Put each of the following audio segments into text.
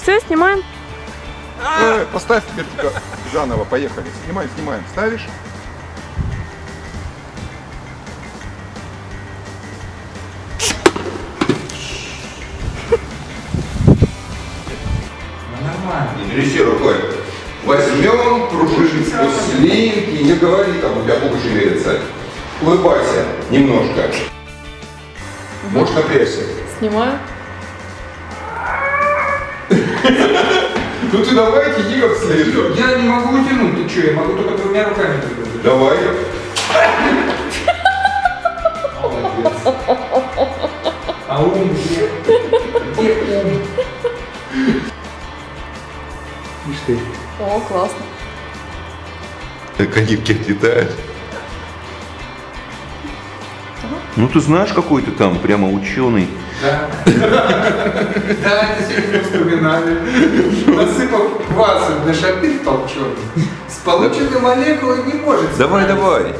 Все, снимаем. Э, Поставь вертика. Заново, поехали. Снимаем, снимаем. Ставишь? Не тряси рукой. Возьмем пружинку слинки, не говори там, у тебя губы шевелятся. Улыбайся немножко. Можешь напрячься. Снимаю. Ну ты давай иди как следует. Я не могу утянуть, ты что, я могу только двумя руками только. Давай. Молодец. А ум где? Где ум? Ишь ты. О, классно. Коньки отлетают. Ну ты знаешь, какой ты там прямо ученый. Да. Да, это сегодня вспоминали. Насыпав кваса на шатырь толченый, с полученной молекулой не может Давай, давай.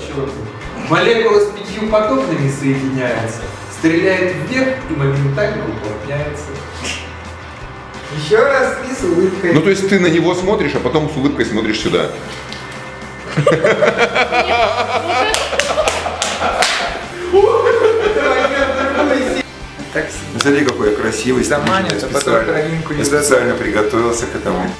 Молекула с пятью подобными соединяется, стреляет вверх и моментально уплотняется. Еще раз и с улыбкой. Ну то есть ты на него смотришь, а потом с улыбкой смотришь сюда. Такси. Смотри, какой я красивый. Заманит, стриженный, а потом травинку не Я специально приготовился к этому.